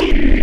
Yeah.